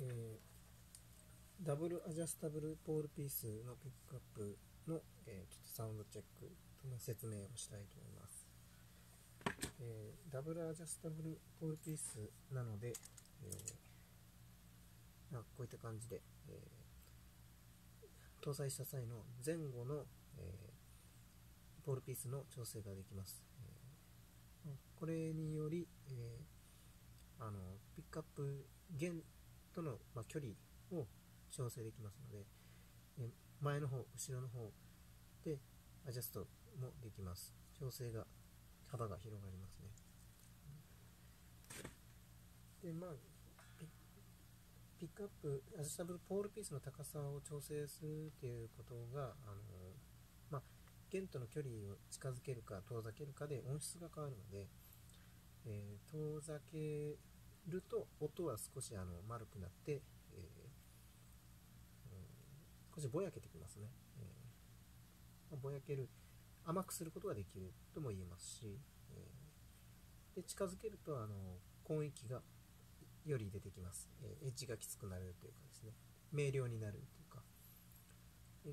えーダブルアジャスタブルポールピースのピックアップの、えーちょっとサウンドチェックの説明をしたいと思います、えーダブルアジャスタブルポールピースなので、えま、こういった感じで、え搭載した際の前後の、えポールピースの調整ができます、えこれにより、えあのピックアップ弦との、まあ、距離を調整できますので、え前の方、後ろの方でアジャストもできます。調整が、幅が広がりますね。で、まあ、ピックアップ、アジャスタブルポールピースの高さを調整するということが、あのまあ、弦との距離を近づけるか遠ざけるかで音質が変わるので、えー遠ざけると音は少しあの丸くなって、えー少しぼやけてきますね、えーまぼやける甘くすることができるとも言えますし、えーで近づけるとあの音域がより出てきます、えーエッジがきつくなるというかですね。明瞭になるというか。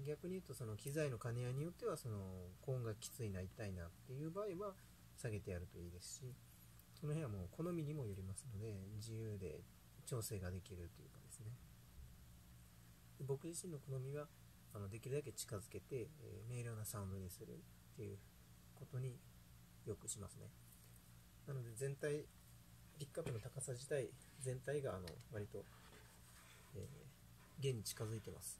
逆に言うとその機材の兼ね合いによってはその高音がきついな痛いなっていう場合は下げてやるといいですしその辺はもう好みにもよりますので自由で調整ができるというかですね。僕自身の好みはあのできるだけ近づけて、えー明瞭なサウンドにするっていうことによくしますね。なので全体ピックアップの高さ自体全体があの割と、えー、弦に近づいてます。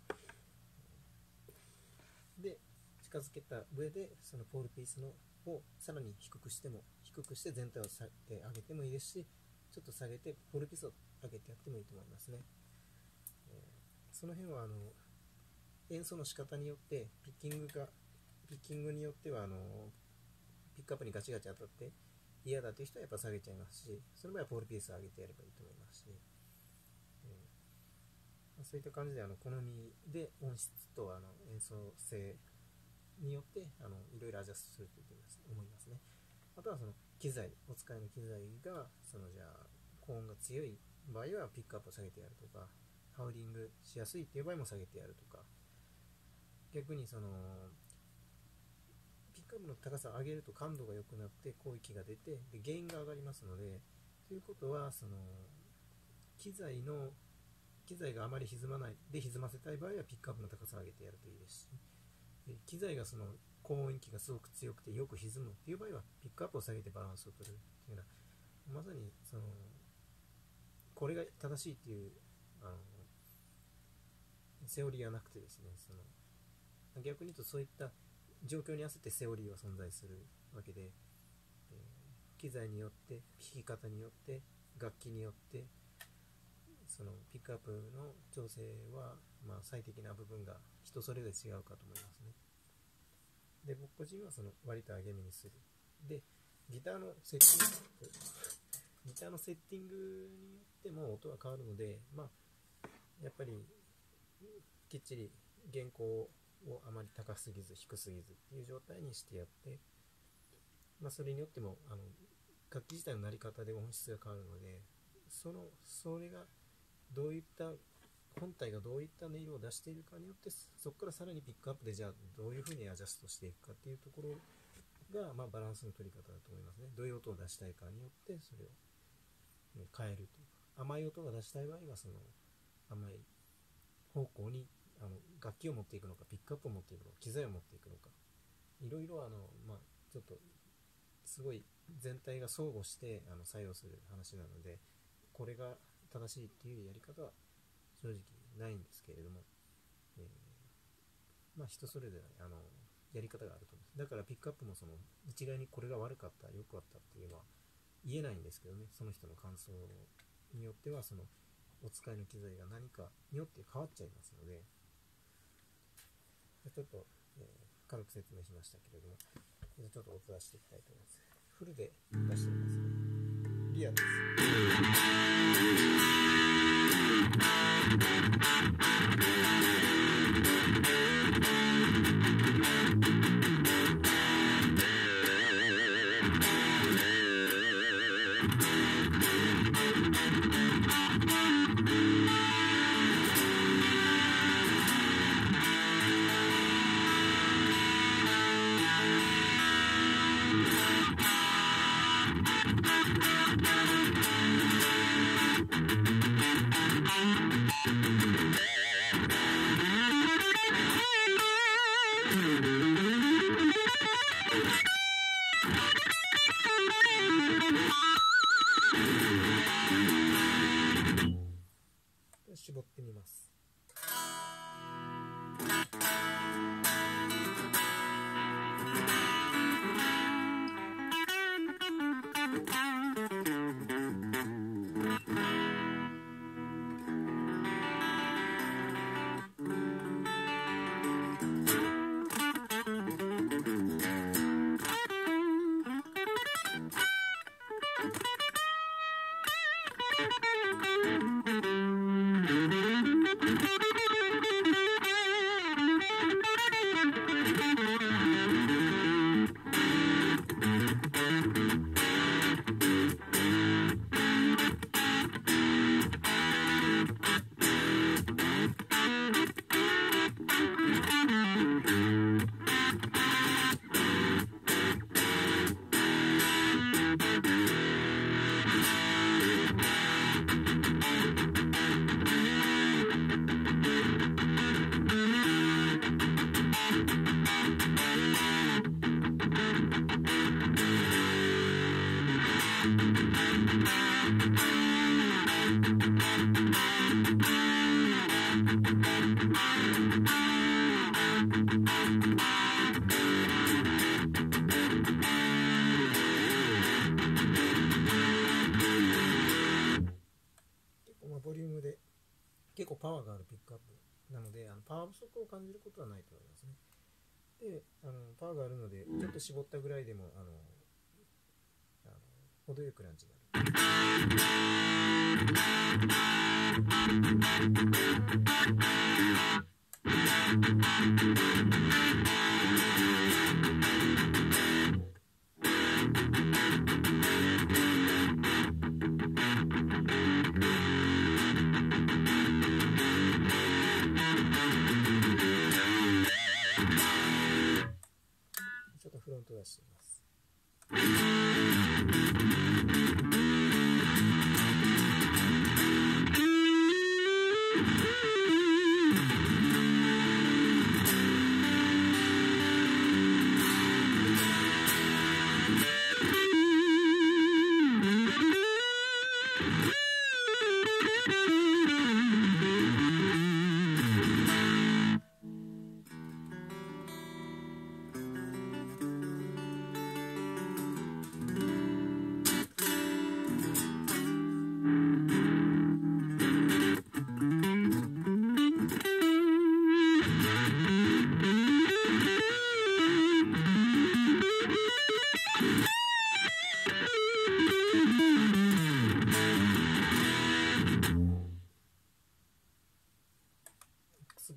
で近づけた上でそのポールピースのをさらに低くしても低くして全体をさ、え上げてもいいですしちょっと下げてポールピスを上げてやってもいいと思いますね、えその辺はあの演奏の仕方によってピッキングがピッキングによってはあのピックアップにガチガチ当たって嫌だという人はやっぱ下げちゃいますしその場合はポールピースを上げてやればいいと思いますし、えーまそういった感じであの好みで音質とあの演奏性によってあのいろいろアジャストすると思います思いますね。あとはその機材お使いの機材がそのじゃあ高音が強い場合はピックアップを下げてやるとかハウリングしやすいっていう場合も下げてやるとか。逆にそのピックアップの高さを上げると感度が良くなって広域が出てでゲインが上がりますのでということはその機材の機材があまり歪まないで歪ませたい場合はピックアップの高さを上げてやるといいですし機材がその高音域がすごく強くてよく歪むっていう場合はピックアップを下げてバランスを取るっていうようなまさにそのこれが正しいっていうあのセオリーはなくてですねその逆に言うとそういった状況に合わせてセオリーは存在するわけで、え機材によって弾き方によって楽器によってそのピックアップの調整は、ま、最適な部分が人それぞれ違うかと思いますね。で僕個人はその割と上げ目にする。でギターのセッティングギターのセッティングによっても音は変わるのでまあやっぱりきっちり原稿をあまり高すぎず低すぎずっていう状態にしてやって、まあ、それによってもあの楽器自体の鳴り方で音質が変わるのでそのそれがどういった本体がどういった音色を出しているかによってそこからさらにピックアップでじゃあどういうふうにアジャストしていくかっていうところが、まあ、バランスの取り方だと思いますね。どういう音を出したいかによってそれをうん変えると。いう甘い音が出したい場合はその甘い方向にあの楽器を持っていくのかピックアップを持っていくのか機材を持っていくのかいろいろあのまあちょっとすごい全体が相互してあの作用する話なのでこれが正しいっていうやり方は正直ないんですけれども、えーまあ人それぞれあのやり方があると思います。だからピックアップもその一概にこれが悪かった良かったっていうのは言えないんですけどね。その人の感想によってはそのお使いの機材が何かによって変わっちゃいますので。ちょっと、えー軽く説明しましたけれども。ちょっと音出していきたいと思います。フルで出してみますね。リアです「絞ってみます。パワーがあるピックアップ。なのであのパワー不足を感じることはないと思いますね。であのパワーがあるのでちょっと絞ったぐらいでもあのあの程よくランチになる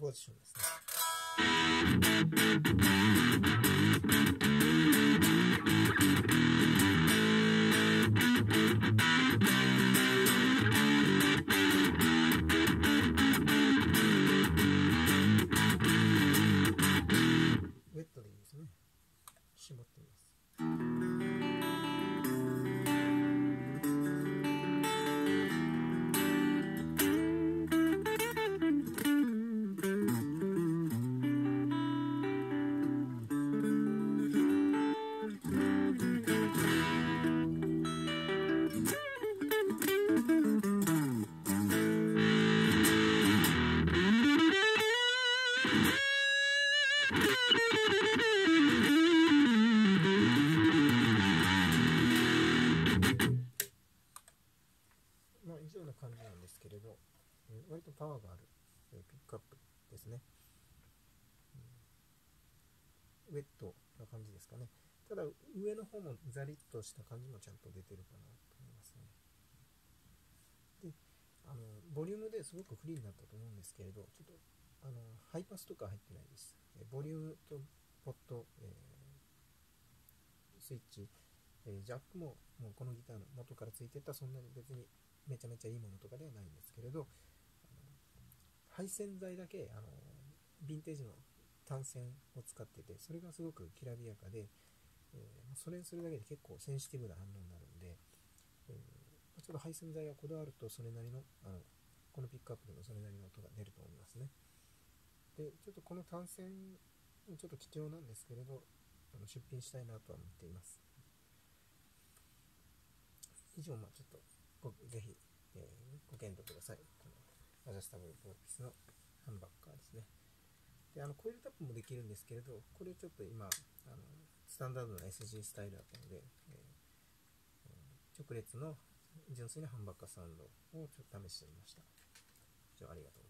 ポジションですね。ウェットでいいですね。絞ってみます。な感じなんですけれど、えー割とパワーがある、えーピックアップですね、うん。ウェットな感じですかね。ただ上の方もザリッとした感じもちゃんと出てるかなと思いますね。であのボリュームですごくフリーになったと思うんですけれどちょっとあのハイパスとか入ってないです。えボリュームとポット、えースイッチ、えージャックももうこのギターの元からついてたそんなに別にめちゃめちゃいいものとかではないんですけれど配線材だけあのヴィンテージの単線を使っててそれがすごくきらびやかで、えーそれにするだけで結構センシティブな反応になるんで、えーちょっと配線材がこだわるとそれなりのあのこのピックアップでもそれなりの音が出ると思いますね。でちょっとこの単線ちょっと貴重なんですけれどあの出品したいなとは思っています。以上まあちょっとごぜひ、えーご検討くださいこのアジャスタブルボーピスのハンバッカーですね。で、あの、コイルタップもできるんですけれど、これちょっと今、あの、スタンダードな SG スタイルだったので、えー、直列の純粋なハンバッカーサウンドをちょっと試してみました。以上ありがとうございます。